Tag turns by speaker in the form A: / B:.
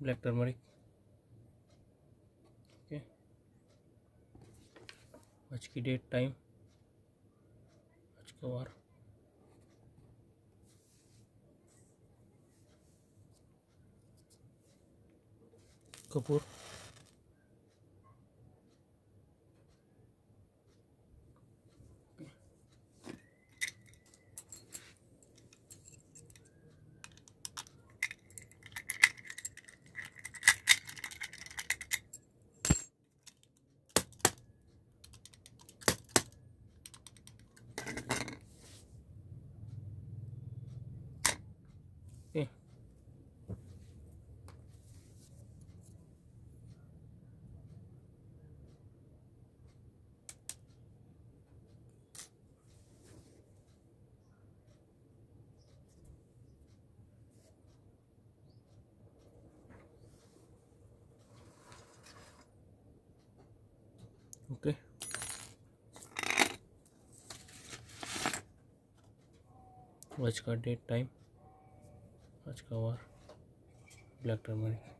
A: Black turmeric आज की date time आज का वार. कपूर. ओके आज का डेट टाइम आज का वार ब्लैक टर्मरिक